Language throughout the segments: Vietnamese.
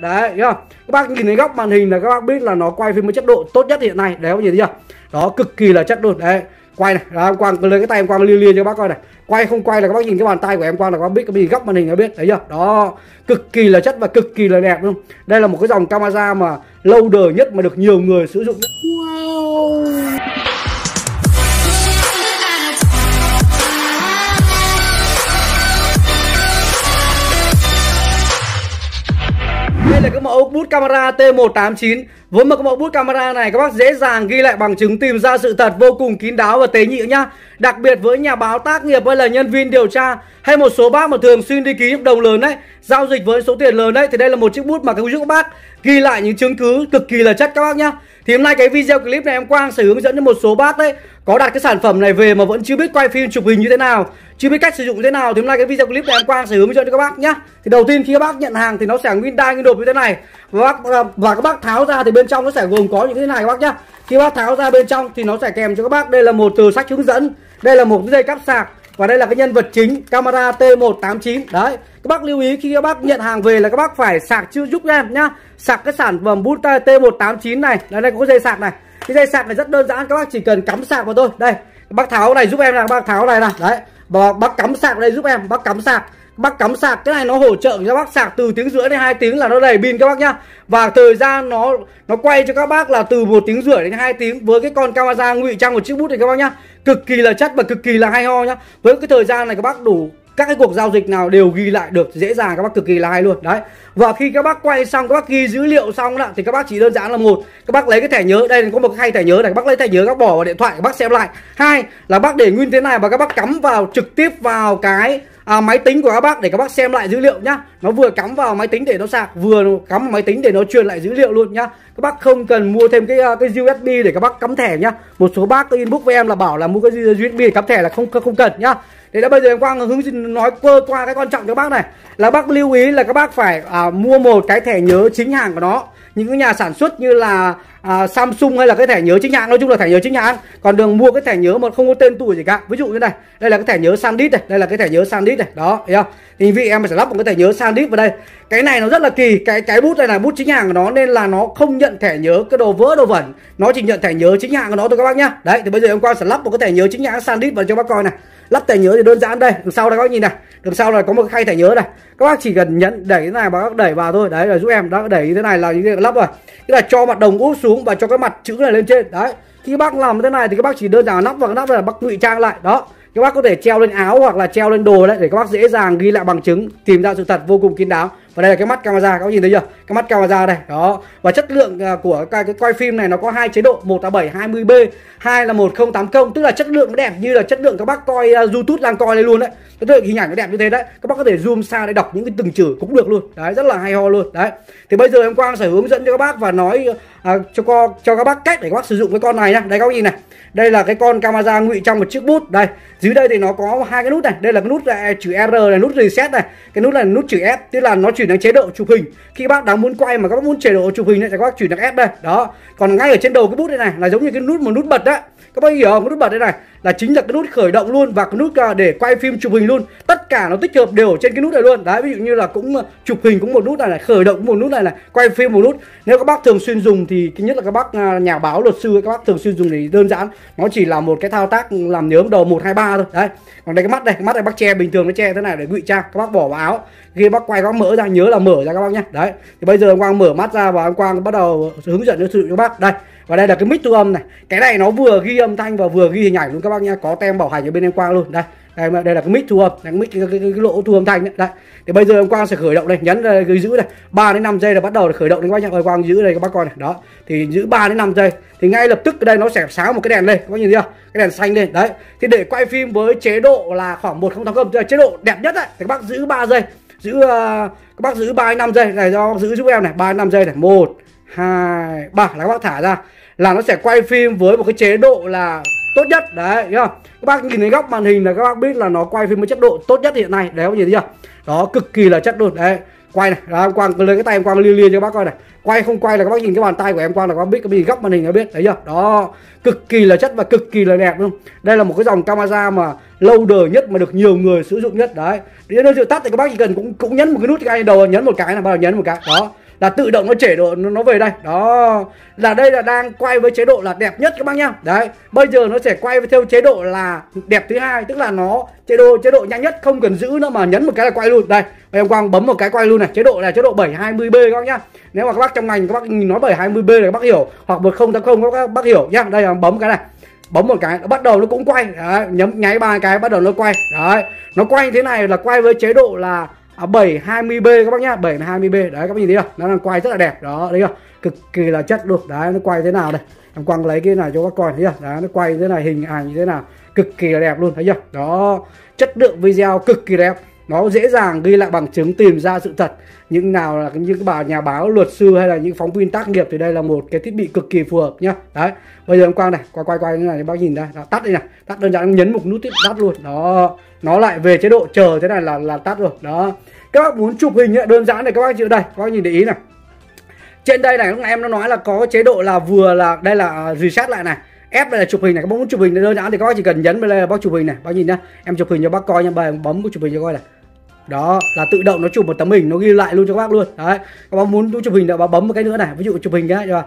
đấy nhá các bác nhìn thấy góc màn hình là các bác biết là nó quay phim với chất độ tốt nhất hiện nay. Đấy các bác nhìn thấy chưa? Đó cực kỳ là chất luôn đấy quay này. Đó, em quang lấy cái tay em quang liên liên cho các bác coi này. Quay không quay là các bác nhìn cái bàn tay của em quang là các bác biết cái gì góc màn hình là biết. Đấy chưa? Đó cực kỳ là chất và cực kỳ là đẹp luôn đây là một cái dòng camera mà lâu đời nhất mà được nhiều người sử dụng nhất. Đây là cái mẫu bút camera T189 Với một cái mẫu bút camera này, các bác dễ dàng ghi lại bằng chứng tìm ra sự thật vô cùng kín đáo và tế nhị nhá. Đặc biệt với nhà báo tác nghiệp hay là nhân viên điều tra, Hay một số bác mà thường xuyên đi ký hợp đồng lớn đấy Giao dịch với số tiền lớn đấy Thì đây là một chiếc bút mà giúp các bác ghi lại những chứng cứ cực kỳ là chất các bác nhá. Thì hôm nay cái video clip này em Quang sẽ hướng dẫn cho một số bác đấy Có đặt cái sản phẩm này về mà vẫn chưa biết quay phim chụp hình như thế nào chưa biết cách sử dụng như thế nào thì hôm nay cái video clip này em Quang sẽ hướng dẫn cho các bác nhá. Thì đầu tiên khi các bác nhận hàng thì nó sẽ nguyên đai nguyên đột như thế này. Và bác à, và các bác tháo ra thì bên trong nó sẽ gồm có những thế này các bác nhá. Khi bác tháo ra bên trong thì nó sẽ kèm cho các bác đây là một tờ sách hướng dẫn, đây là một dây cắp sạc và đây là cái nhân vật chính, camera T189. Đấy. Các bác lưu ý khi các bác nhận hàng về là các bác phải sạc chưa giúp em nhá. Sạc cái sản phẩm bút T189 này. Đây này có dây sạc này. Cái dây sạc này rất đơn giản, các bác chỉ cần cắm sạc vào thôi. Đây. Các bác tháo này giúp em là bác tháo này này. Đấy, và bác cắm sạc đây giúp em, bác cắm sạc bác cắm sạc cái này nó hỗ trợ cho bác sạc từ tiếng rưỡi đến hai tiếng là nó đầy pin các bác nhá và thời gian nó nó quay cho các bác là từ một tiếng rưỡi đến hai tiếng với cái con camera ngụy trang một chiếc bút này các bác nhá cực kỳ là chất và cực kỳ là hay ho nhá với cái thời gian này các bác đủ các cái cuộc giao dịch nào đều ghi lại được dễ dàng các bác cực kỳ là hay luôn đấy và khi các bác quay xong các bác ghi dữ liệu xong đó thì các bác chỉ đơn giản là một các bác lấy cái thẻ nhớ đây có một cái khay thẻ nhớ này các bác lấy thẻ nhớ các bỏ vào điện thoại các bác xem lại hai là bác để nguyên thế này và các bác cắm vào trực tiếp vào cái à, máy tính của các bác để các bác xem lại dữ liệu nhá. Nó vừa cắm vào máy tính để nó sạc vừa cắm vào máy tính để nó truyền lại dữ liệu luôn nhá. Các bác không cần mua thêm cái à, cái USB để các bác cắm thẻ nhá. Một số bác inbox với em là bảo là mua cái USB để cắm thẻ là không không cần nhá. Thế đã bây giờ em quang hướng nói cơ qua cái quan trọng cho bác này. Là bác lưu ý là các bác phải à, mua một cái thẻ nhớ chính hãng của nó những cái nhà sản xuất như là à, Samsung hay là cái thẻ nhớ chính hãng nói chung là thẻ nhớ chính hãng còn đường mua cái thẻ nhớ mà không có tên tuổi gì cả. Ví dụ như này đây là cái thẻ nhớ SanDisk này đây là cái thẻ nhớ SanDisk này. Đó thấy không? Thì vị em sẽ lắp một cái thẻ nhớ SanDisk vào đây. Cái này nó rất là kỳ. Cái cái bút này là bút chính hãng của nó nên là nó không nhận thẻ nhớ cái đồ vỡ đồ vẩn. Nó chỉ nhận thẻ nhớ chính hãng của nó thôi các bác nhá. Đấy thì bây giờ em qua sẽ lắp một cái thẻ nhớ chính hãng SanDisk vào cho bác coi này lắp thẻ nhớ thì đơn giản đây. Đằng sau đây các bác nhìn này. Đằng sau là có một cái khay thẻ nhớ này. Các bác chỉ cần nhấn đẩy cái này và các đẩy vào thôi. Đấy, là giúp em đó đẩy như thế này là như thế lắp rồi. Tức là cho mặt đồng úp xuống và cho cái mặt chữ này lên trên. Đấy, khi bác làm như thế này thì các bác chỉ đơn giản nắp vào cái nắp là bác ngụy trang lại. Đó các bác có thể treo lên áo hoặc là treo lên đồ đấy để các bác dễ dàng ghi lại bằng chứng tìm ra sự thật vô cùng kín đáo. Và đây là cái mắt camera các bác nhìn thấy chưa? Cái mắt camera đây đó. Và chất lượng à, của cái, cái quay phim này nó có hai chế độ một là 720 b hai là 1080 tức là chất lượng nó đẹp như là chất lượng các bác coi uh, youtube đang coi đây luôn đấy. Chất lượng hình ảnh nó đẹp như thế đấy. Các bác có thể zoom xa để đọc những cái từng chữ cũng được luôn. Đấy rất là hay ho luôn. Đấy. Thì bây giờ em quang sẽ hướng dẫn cho các bác và nói uh, cho co cho các bác cách để các bác sử dụng cái con này nhá. Đây các bác nhìn này đây là cái con camera ngụy trong một chiếc bút. Đây, dưới đây thì nó có hai cái nút này. Đây là cái nút là chữ R này, nút reset này. Cái nút là nút chữ F, tức là nó chuyển sang chế độ chụp hình. Khi các bác đang muốn quay mà các bác muốn chế độ chụp hình này thì các bác chuyển sang F đây. Đó. Còn ngay ở trên đầu cái bút đây này, là giống như cái nút, một nút bật đấy các bác hiểu không? Cái nút bật đây này là chính là cái nút khởi động luôn và cái nút à, để quay phim chụp hình luôn. Tất cả nó tích hợp đều ở trên cái nút này luôn. Đấy, ví dụ như là cũng à, chụp hình cũng một nút này này, khởi động cũng một nút này này, quay phim một nút. Nếu các bác thường xuyên dùng thì thứ nhất là các bác à, nhà báo, luật sư các bác thường xuyên dùng thì đơn giản. Nó chỉ là một cái thao tác làm nhớm đầu một, hai, ba thôi. Đấy. Còn đây, cái mắt đây cái mắt này bác che, bình thường nó che thế này để ngụy trang. Các bác bỏ vào áo. Khi bác quay các bác mở ra, nhớ là mở ra các bác nhé. Đấy. Thì bây giờ quang mở mắt ra và quang bắt đầu hướng dẫn cho sự cho bác. Đây và đây là cái mic thu âm này. Cái này nó vừa ghi âm thanh và vừa ghi hình ảnh luôn các bác nhá có tem bảo hành ở bên em quang luôn. Đây đây, đây là cái mic thu âm đây, cái mic cái, cái, cái, cái lỗ thu âm thanh đấy. đây thì bây giờ em quang sẽ khởi động đây. Nhấn cái giữ này 3 đến 5 giây là bắt đầu khởi động đấy các bác nhá em quang giữ đây các bác coi này. Đó thì giữ 3 đến 5 giây. Thì ngay lập tức ở đây nó sẽ sáng một cái đèn lên. Các bác nhìn thấy không? Cái đèn xanh lên. Đấy thì để quay phim với chế độ là khoảng 1080 chế độ đẹp nhất đấy. Thì các bác giữ 3 giây. Giữ uh, các bác giữ 3 5 giây. Này do giữ giúp em này. 3 5 giây này. 1 2 3 là các bác thả ra. Là nó sẽ quay phim với một cái chế độ là tốt nhất. Đấy thấy không? Các bác nhìn thấy góc màn hình là các bác biết là nó quay phim với chất độ tốt nhất hiện nay. Đấy các bác nhìn thấy chưa? Đó cực kỳ là chất luôn đấy quay này. Đó, em quang lấy cái tay em quang liên liên cho các bác coi này. Quay không quay là các bác nhìn cái bàn tay của em quang là các bác biết cái gì góc màn hình là biết. Thấy chưa? Đó cực kỳ là chất và cực kỳ là đẹp luôn. Đây là một cái dòng camera mà lâu đời nhất mà được nhiều người sử dụng nhất. Đấy nếu đơn sự tắt thì các bác chỉ cần cũng cũng nhấn một cái nút cái đầu nhấn một cái là bắt đầu nhấn một cái. Đó là tự động nó chế độ nó, về đây. Đó. Là đây là đang quay với chế độ là đẹp nhất các bác nhá. Đấy. Bây giờ nó sẽ quay theo chế độ là đẹp thứ hai tức là nó chế độ chế độ nhanh nhất không cần giữ nữa mà nhấn một cái là quay luôn. Đây em quang bấm một cái quay luôn này. Chế độ là chế độ 720 b các bác nhá. Nếu mà các bác trong ngành các bác nhìn nói 720 b là các bác hiểu hoặc 1080 các bác hiểu nhá. Đây là bấm cái này. Bấm một cái bắt đầu nó cũng quay. Đấy, nhấm nháy ba cái bắt đầu nó quay. Đấy. Nó quay thế này là quay với chế độ là à, 720b các bác nhá 720b đấy các bác nhìn thấy không? Nó đang quay rất là đẹp. Đó thấy không cực kỳ là chất luôn đấy nó quay thế nào đây? Em quăng lấy cái này cho các con thấy chưa? Đấy nó quay thế này hình ảnh như thế nào? Cực kỳ là đẹp luôn thấy chưa? Đó chất lượng video cực kỳ đẹp nó dễ dàng ghi lại bằng chứng tìm ra sự thật. Những nào là những bà nhà báo luật sư hay là những phóng viên tác nghiệp thì đây là một cái thiết bị cực kỳ phù hợp nhá. Đấy bây giờ em quang này quay quay quay như này bác nhìn đây. Đó, tắt đây này tắt đơn giản nhấn một nút tiếp tắt luôn. Đó nó lại về chế độ chờ thế này là là tắt rồi. Đó. Các bác muốn chụp hình ấy, đơn giản này các bác chịu đây. Các bác nhìn để ý này. Trên đây này lúc em nó nói là có chế độ là vừa là đây là à, reset lại này. Ép đây là chụp hình này. Các bác muốn chụp hình đơn giản thì các bác chỉ cần nhấn vào đây là bác chụp hình này. Bác nhìn nhá. Em chụp hình cho bác coi nha bài bấm chụp hình cho coi này đó, là tự động nó chụp một tấm hình, nó ghi lại luôn cho các bác luôn. Đấy, các bác muốn chụp hình là bấm một cái nữa này, ví dụ chụp hình cái cho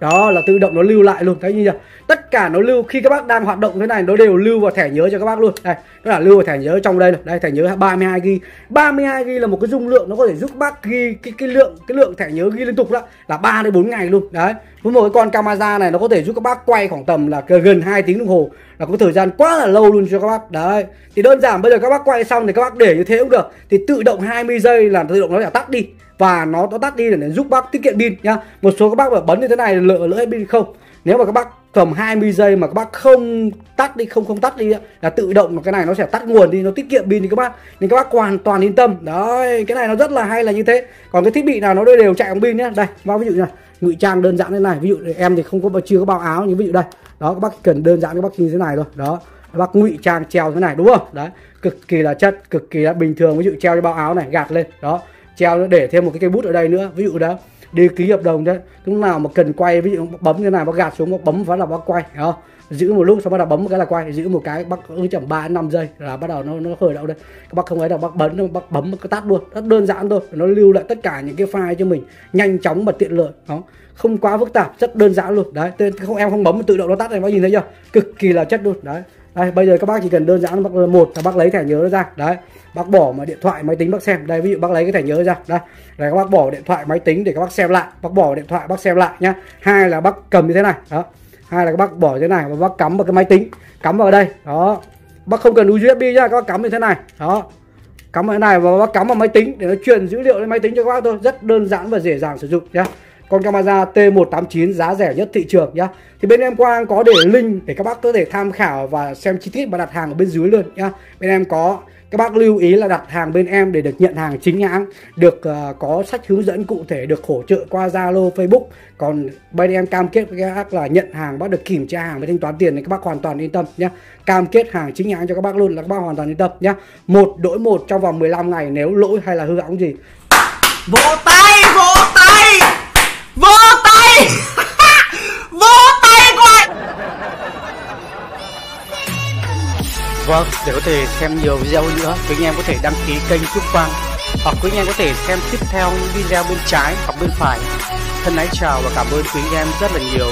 đó, là tự động nó lưu lại luôn. Thấy như chưa? Tất cả nó lưu, khi các bác đang hoạt động thế này, nó đều lưu vào thẻ nhớ cho các bác luôn. Đây nó là lưu vào thẻ nhớ trong đây này. Đây, thẻ nhớ 32 gb 32 gb là một cái dung lượng nó có thể giúp bác ghi cái cái lượng cái lượng thẻ nhớ ghi liên tục đó, là 3 đến 4 ngày luôn. Đấy với một cái con camera này nó có thể giúp các bác quay khoảng tầm là gần 2 tiếng đồng hồ là có thời gian quá là lâu luôn cho các bác. Đấy, thì đơn giản bây giờ các bác quay xong thì các bác để như thế cũng được. Thì tự động 20 giây là tự động nó sẽ tắt đi và nó nó tắt đi để giúp bác tiết kiệm pin nhá. Một số các bác bấm như thế này lỡ lỡ hết pin không. Nếu mà các bác cầm 20 giây mà các bác không tắt đi, không không tắt đi là tự động cái này nó sẽ tắt nguồn đi, nó tiết kiệm pin thì các bác. Nên các bác hoàn toàn yên tâm. Đấy, cái này nó rất là hay là như thế. Còn cái thiết bị nào nó đều chạy bằng pin nhé đây bao ví dụ như này ngụy trang đơn giản thế này. Ví dụ em thì không có, chưa có bao áo nhưng ví dụ đây. Đó, các bác cần đơn giản các bác như thế này thôi. Đó, các bác ngụy trang treo thế này, đúng không? Đấy, cực kỳ là chất, cực kỳ là bình thường. Ví dụ treo cho bao áo này, gạt lên. Đó, treo để thêm một cái cây bút ở đây nữa. Ví dụ đó đi ký hợp đồng đấy lúc nào mà cần quay, ví dụ bấm như này bác gạt xuống, bác bấm phát là bác quay đó giữ một lúc sau bắt đầu bấm một cái là quay, giữ một cái, bác ư chậm ba năm giây là bắt đầu nó nó khởi động đây. Các bác không ấy đâu, bác bấm bác bấm cái tắt luôn. Rất đơn giản thôi, nó lưu lại tất cả những cái file cho mình nhanh chóng và tiện lợi đó không? Quá phức tạp, rất đơn giản luôn. Đấy không, em không bấm tự động nó tắt này, bác nhìn thấy chưa? Cực kỳ là chất luôn. Đấy đây, bây giờ các bác chỉ cần đơn giản bác ờ, một là bác lấy thẻ nhớ ra. Đấy, bác bỏ mà điện thoại, máy tính bác xem. Đây, ví dụ bác lấy cái thẻ nhớ ra. Đây, là các bác bỏ điện thoại, máy tính để các bác xem lại. Bác bỏ điện thoại, bác xem lại nhá. Hai là bác cầm như thế này. Đó, hai là các bác bỏ thế này và bác cắm vào cái máy tính, cắm vào đây. Đó, bác không cần usb nhá, các bác cắm như thế này. Đó, cắm vào thế này và bác cắm vào máy tính để nó truyền dữ liệu lên máy tính cho các bác thôi. Rất đơn giản và dễ dàng sử dụng nhá con camera T189 giá rẻ nhất thị trường nhá. Thì bên em Quang có để link để các bác có thể tham khảo và xem chi tiết và đặt hàng ở bên dưới luôn nhá. Bên em có các bác lưu ý là đặt hàng bên em để được nhận hàng chính hãng được uh, có sách hướng dẫn cụ thể được hỗ trợ qua Zalo Facebook. Còn bên em cam kết với các bác là nhận hàng bác được kiểm tra hàng và thanh toán tiền thì các bác hoàn toàn yên tâm nhé cam kết hàng chính hãng cho các bác luôn là các bác hoàn toàn yên tâm nhé một đổi một trong vòng 15 ngày nếu lỗi hay là hư hỏng gì. Vỗ tay vỗ tay vỗ tay vỗ tay coi Vâng, để có thể xem nhiều video nữa, quý anh em có thể đăng ký kênh Trúc Quang hoặc quý anh em có thể xem tiếp theo những video bên trái hoặc bên phải. Thân ái chào và cảm ơn quý anh em rất là nhiều.